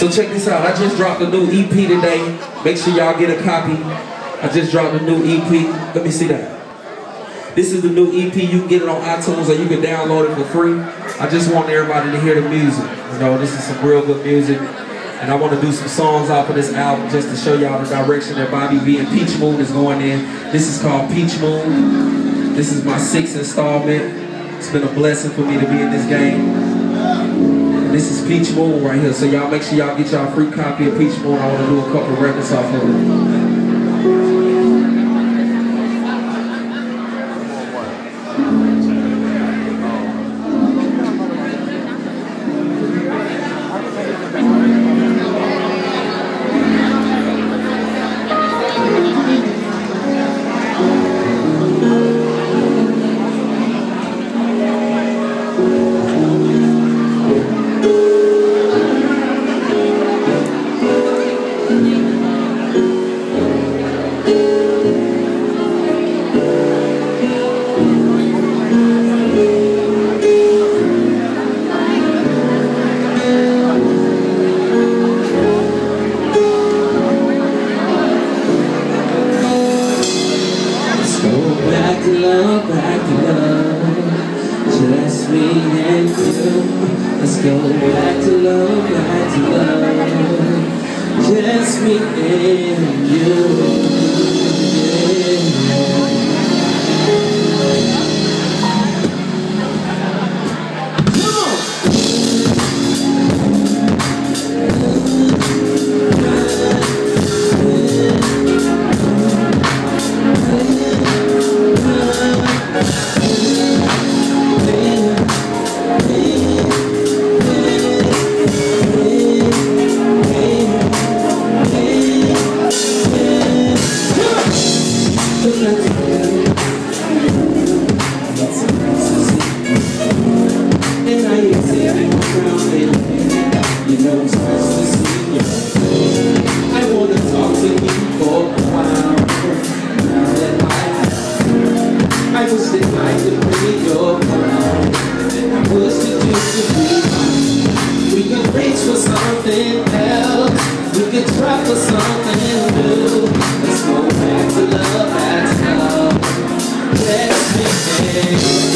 So check this out. I just dropped a new EP today. Make sure y'all get a copy. I just dropped a new EP. Let me see that. This is the new EP. You can get it on iTunes or you can download it for free. I just want everybody to hear the music. You know, this is some real good music. And I want to do some songs off of this album just to show y'all the direction that Bobby V and Peach Moon is going in. This is called Peach Moon. This is my sixth installment. It's been a blessing for me to be in this game. This is Peach Moon right here. So y'all make sure y'all get y'all free copy of Peach Moon. I want to do a couple records off of it. Love, back to love. Just me and you. Let's go back to love, back to love. Just me and you. Come We could reach for something else. We could try for something new. Begin,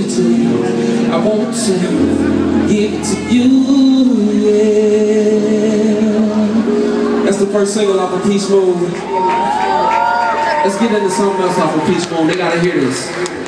give to you. I want to give it to you. Yeah. That's the first single off of Peach Moon. Let's get into something else off of Peach Moon. They gotta hear this.